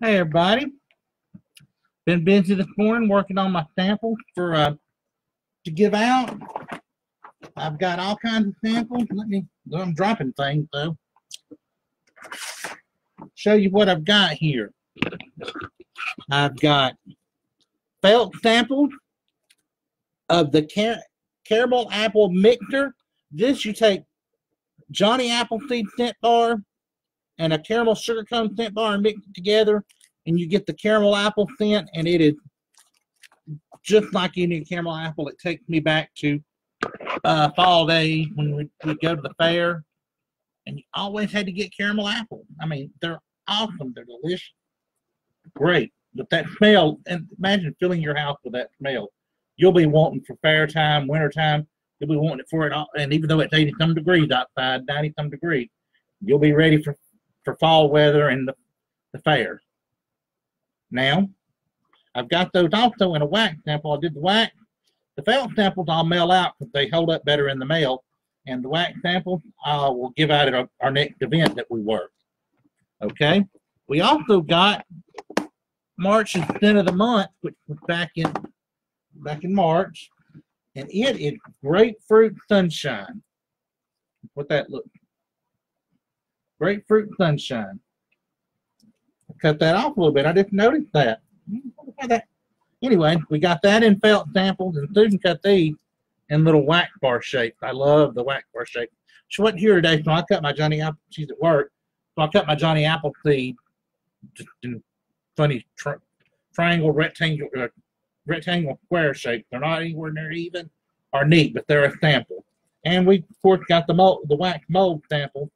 Hey everybody. Been busy this morning working on my samples for uh to give out. I've got all kinds of samples. Let me I'm dropping things though. Show you what I've got here. I've got felt samples of the car- caramel apple mixer. This you take Johnny Appleseed scent bar and a caramel sugar cone scent bar and mix it together, and you get the caramel apple scent, and it is just like any caramel apple. It takes me back to uh, fall day when we, we go to the fair, and you always had to get caramel apple. I mean, they're awesome. They're delicious. Great. But that smell, and imagine filling your house with that smell. You'll be wanting for fair time, winter time, you'll be wanting it for it all. And even though it's 80 some degrees outside, 90 some degrees, you'll be ready for for fall weather and the, the fair. Now, I've got those also in a wax sample. I did the wax. The felt samples I'll mail out because they hold up better in the mail. And the wax samples I will give out at our, our next event that we work. Okay. We also got March's scent of the month, which was back in back in March, and it is grapefruit sunshine. What that look grapefruit sunshine. Cut that off a little bit. I didn't notice that. Anyway, we got that in felt samples, and Susan cut these in little wax bar shapes. I love the wax bar shape. She wasn't here today, so I cut my Johnny Apple. She's at work, so I cut my Johnny Appleseed just in funny tri- triangle, rectangle, uh, rectangle, square shape. They're not anywhere near even or neat, but they're a sample. And we, of course, got the mold, the wax mold sample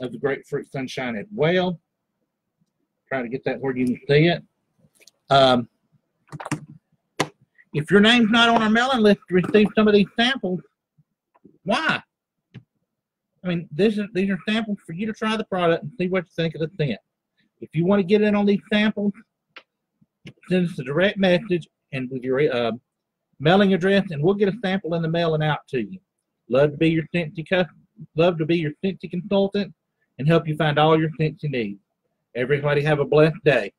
of the grapefruit sunshine as well. Try to get that where you can see it. Um, if your name's not on our mailing list to receive some of these samples, why? I mean, this is these are samples for you to try the product and see what you think of the scent. If you want to get in on these samples, send us a direct message and with your uh, mailing address, and we'll get a sample in the mail and out to you. Love to be your Scentsy love to be your Scentsy consultant and help you find all your things you need. Everybody have a blessed day.